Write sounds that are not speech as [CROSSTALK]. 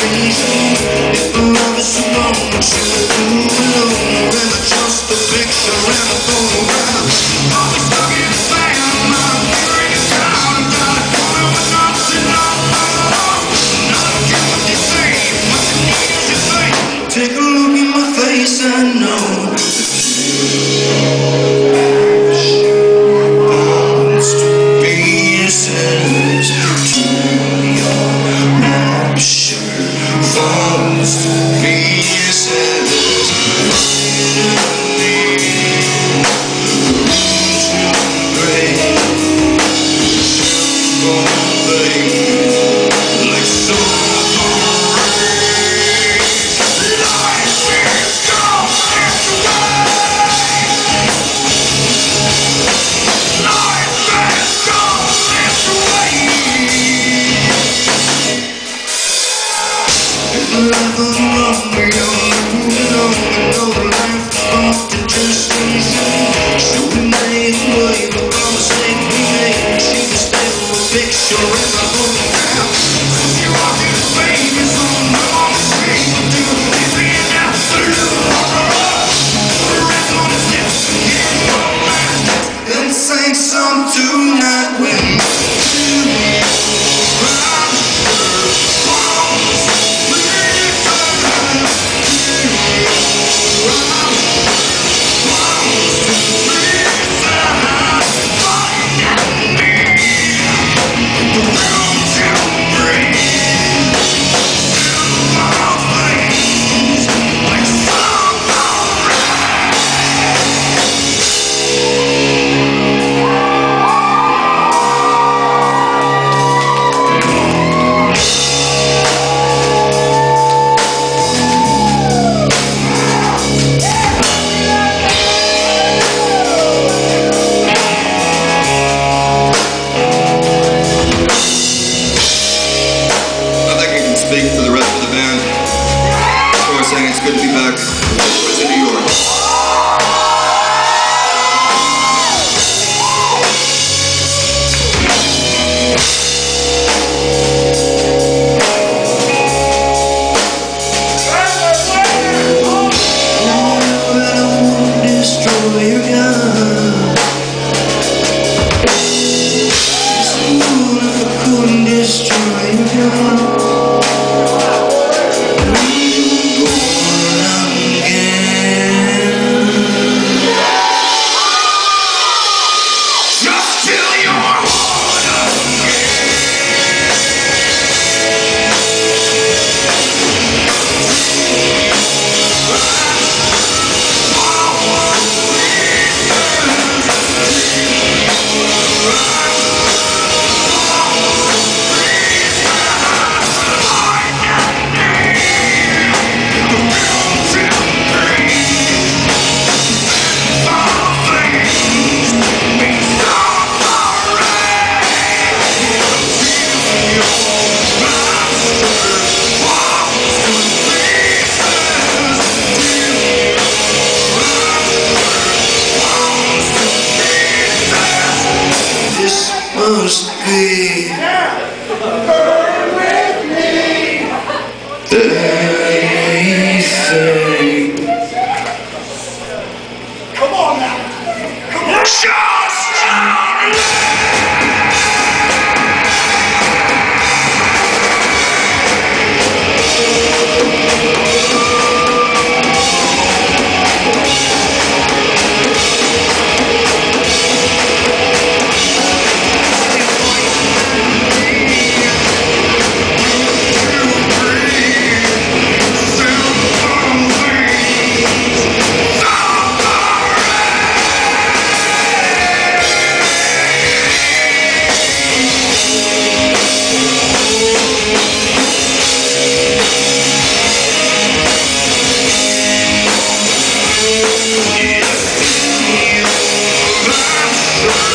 Please. Burn with me. [LAUGHS] Shoot!